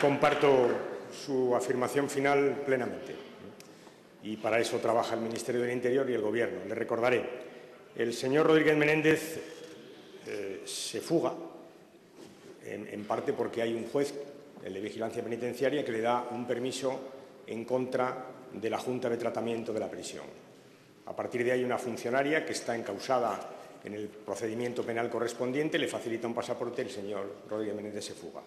comparto su afirmación final plenamente. Y para eso trabaja el Ministerio del Interior y el Gobierno. Le recordaré, el señor Rodríguez Menéndez eh, se fuga, en, parte porque hay un juez, el de Vigilancia Penitenciaria, que le da un permiso en contra de la Junta de Tratamiento de la Prisión. A partir de ahí, una funcionaria que está encausada en el procedimiento penal correspondiente le facilita un pasaporte, el señor Rodríguez Menéndez se fuga.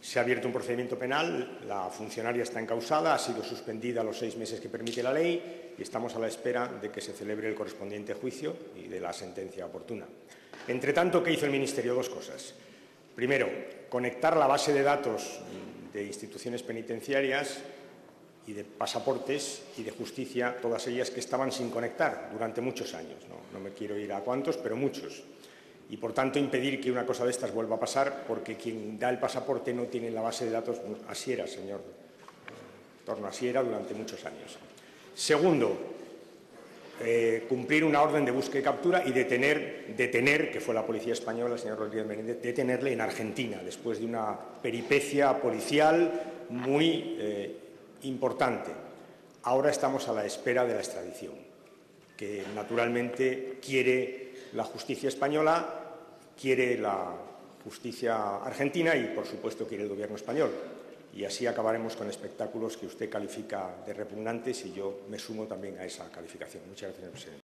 Se ha abierto un procedimiento penal, la funcionaria está encausada, ha sido suspendida los seis meses que permite la ley y estamos a la espera de que se celebre el correspondiente juicio y de la sentencia oportuna. Entre tanto, ¿qué hizo el Ministerio? Dos cosas. Primero, conectar la base de datos de instituciones penitenciarias y de pasaportes y de justicia, todas ellas que estaban sin conectar durante muchos años. No, no me quiero ir a cuántos, pero muchos y, por tanto, impedir que una cosa de estas vuelva a pasar, porque quien da el pasaporte no tiene en la base de datos, así era, señor torno así era durante muchos años. Segundo, eh, cumplir una orden de búsqueda y captura y detener, detener, que fue la policía española, el señor Rodríguez Menéndez, detenerle en Argentina, después de una peripecia policial muy eh, importante. Ahora estamos a la espera de la extradición, que naturalmente quiere la justicia española quiere la justicia argentina y, por supuesto, quiere el Gobierno español. Y así acabaremos con espectáculos que usted califica de repugnantes y yo me sumo también a esa calificación. Muchas gracias, señor presidente.